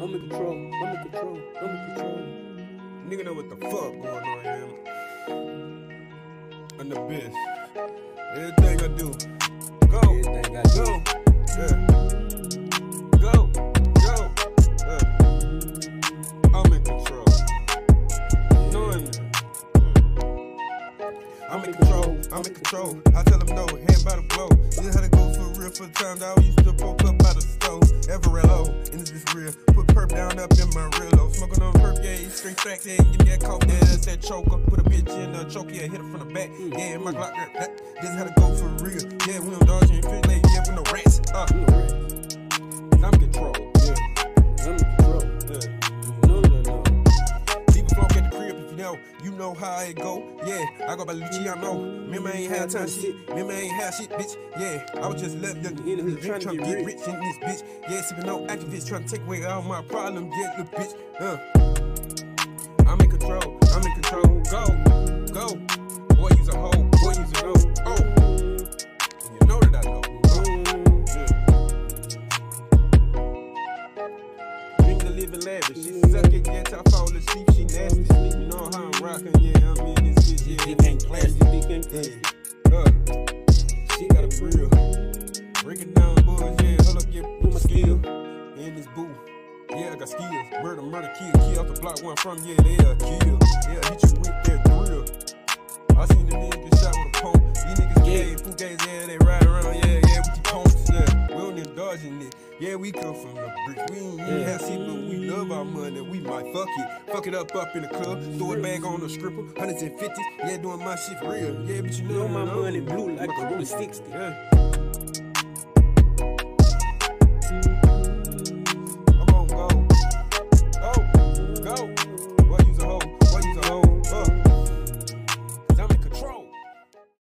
I'm in control. I'm in control. I'm in control. Nigga know what the fuck going on here. I'm the best. Everything I do. Go. Everything I do. Go. Yeah. Go. Go. Yeah. I'm in control. Knowing it. I'm in control, I'm in control. I tell them no, hand by the blow. This how to go for real for the time that I used to poke up by the perp up in low. Smoking on perp, yeah, straight facts, yeah. Give me that coke, yeah, that's that choker. Put a bitch in a choke, yeah, hit her from the back. Yeah, my Glock, that, this how to go for real. Yeah, we don't dodge and fit, yeah, know. You know how it go. Yeah, I go by Luciano. Remember I ain't had time shit. Remember I ain't had shit, bitch. Yeah, I was just letting young In the trying trying to get rich. in this bitch. Yeah, sipping on Actavis trying to take away all my problems. Yeah, little bitch. Uh. I'm in control. I'm in control. Go, go. Boy, use a hoe. Boy, use a hoe. Oh, you know that I know. Drink the living lavish. She suck it, yeah, till I fall asleep. She rocking, yeah. I'm in this bitch, yeah. Dick ain't plastic. Dick ain't plastic. Uh, she gotta be real. Break it down, boys, yeah. Hold up, yeah, put my skill in this booth. Yeah, I got skills. Murder, murder, kill, kill off the block one from, yeah, they a kill. Yeah, hit you with that drill. I seen the niggas get shot with a pump. These niggas Yeah. gay, fool gays, yeah, they ride it. Yeah, we come from the bricks. We ain't Yeah. have shit, but we love our money. We might fuck it. Fuck it up up in the club. Mm-hmm. Throw it back on the stripper. Hundreds and fifties. Yeah, doing my shit for real. Yeah, but you You know, know my money blue like a Route 60. Yeah.